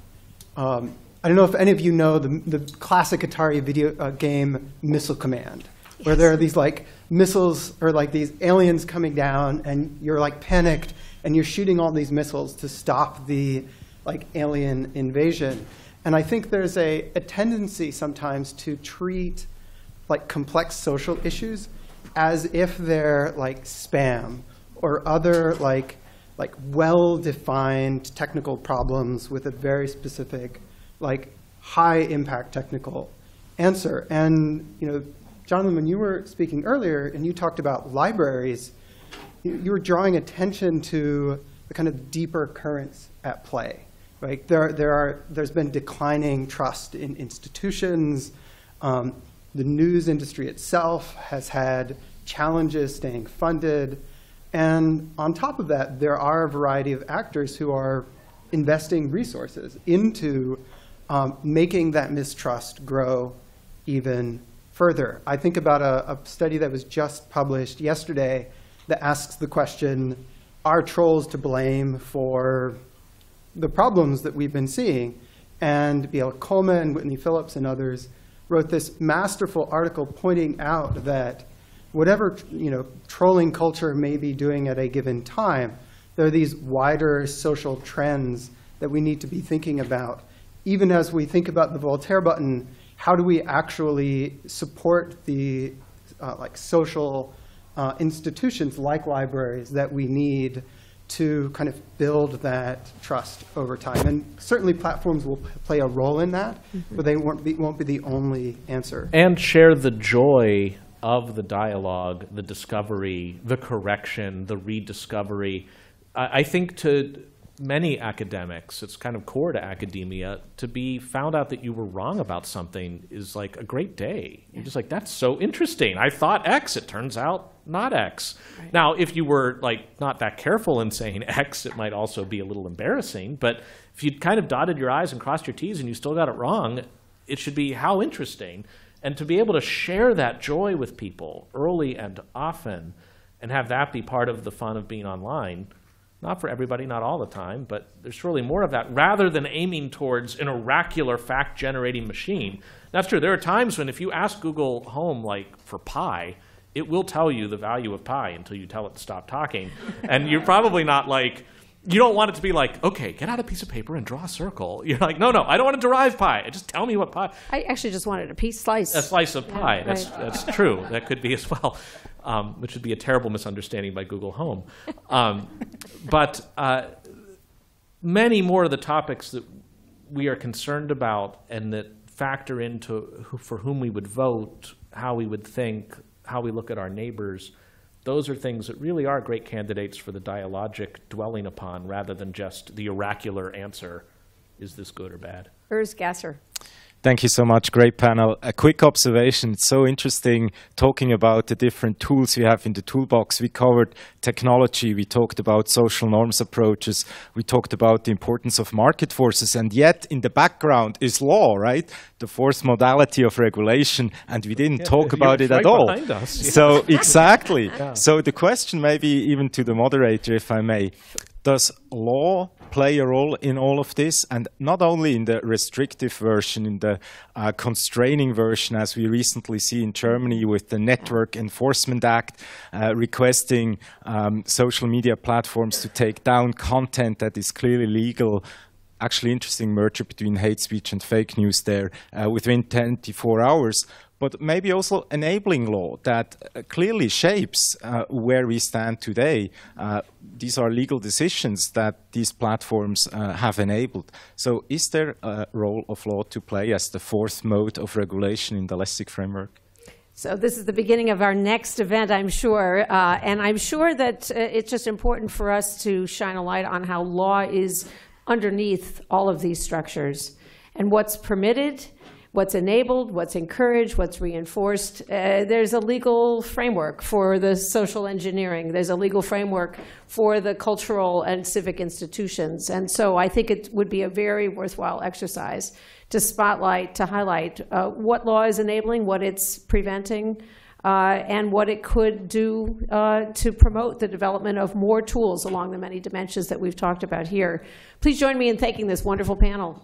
um, I don't know if any of you know the, the classic Atari video uh, game Missile Command, where there are these like missiles or like these aliens coming down and you're like panicked and you're shooting all these missiles to stop the like alien invasion. And I think there's a, a tendency sometimes to treat like complex social issues as if they're like spam or other like like well-defined technical problems with a very specific like high impact technical answer. And you know jonathan when you were speaking earlier and you talked about libraries you, were drawing attention to the kind of deeper currents at play. Right there there are there's been declining trust in institutions um, the news industry itself has had challenges staying funded. And on top of that, there are a variety of actors who are investing resources into um, making that mistrust grow even further. I think about a, a study that was just published yesterday that asks the question, are trolls to blame for the problems that we've been seeing? And Biella Coleman, and Whitney Phillips, and others wrote this masterful article pointing out that whatever you know trolling culture may be doing at a given time, there are these wider social trends that we need to be thinking about. Even as we think about the Voltaire button, how do we actually support the uh, like social uh, institutions like libraries that we need to kind of build that trust over time. And certainly platforms will p- play a role in that, mm-hmm. but they won't be, won't be the only answer. and share the joy of the dialogue, the discovery, the correction, the rediscovery. I, I think to many academics, it's kind of core to academia, to be found out that you were wrong about something is like a great day. You're just like, that's so interesting. I thought X, it turns out not X. Now, if you were like not that careful in saying X, it might also be a little embarrassing. But if you'd kind of dotted your I's and crossed your T's and you still got it wrong, it should be how interesting. And to be able to share that joy with people early and often and have that be part of the fun of being online, not for everybody, not all the time, but there's surely more of that rather than aiming towards an oracular fact generating machine. That's true. There are times when if you ask Google Home, like for pi, it will tell you the value of pi until you tell it to stop talking. and you're probably not like, you don't want it to be like, okay, get out a piece of paper and draw a circle. You're like, no, no, I don't want to derive pi. Just tell me what pi. I actually just wanted a piece slice. A slice of Yeah, pie. That's right. that's true. That could be as well, um, which would be a terrible misunderstanding by Google Home. Um, but uh, many more of the topics that we are concerned about and that factor into who, for whom we would vote, how we would think, how we look at our neighbors. Those are things that really are great candidates for the dialogic dwelling upon rather than just the oracular answer is this good or bad? Urs Gasser. Thank you so much. Great panel. A quick observation. It's so interesting talking about the different tools we have in the toolbox. We covered technology. We talked about social norms approaches. We talked about the importance of market forces. And yet, in the background is law, right? The fourth modality of regulation. And we didn't talk about it right at all. us. So, exactly. Yeah. So, the question, maybe even to the moderator, if I may, does law play a role in all of this? And not only in the restrictive version, in the uh, constraining version, as we recently see in Germany with the Network Enforcement Act, uh, requesting um, social media platforms to take down content that is clearly legal. Actually, interesting merger between hate speech and fake news there uh, within 24 hours but maybe also enabling law that uh, clearly shapes uh, where we stand today. Uh, these are legal decisions that these platforms uh, have enabled. So, is there a role of law to play as the fourth mode of regulation in the Lessig framework? So this is the beginning of our next event, I'm sure, uh, and I'm sure that uh, it's just important for us to shine a light on how law is underneath all of these structures and what's permitted, what's enabled, what's encouraged, what's reinforced. Uh, there's a legal framework for the social engineering. There's a legal framework for the cultural and civic institutions. And so I think it would be a very worthwhile exercise to spotlight, to highlight uh, what law is enabling, what it's preventing, uh, and what it could do uh, to promote the development of more tools along the many dimensions that we've talked about here. Please join me in thanking this wonderful panel.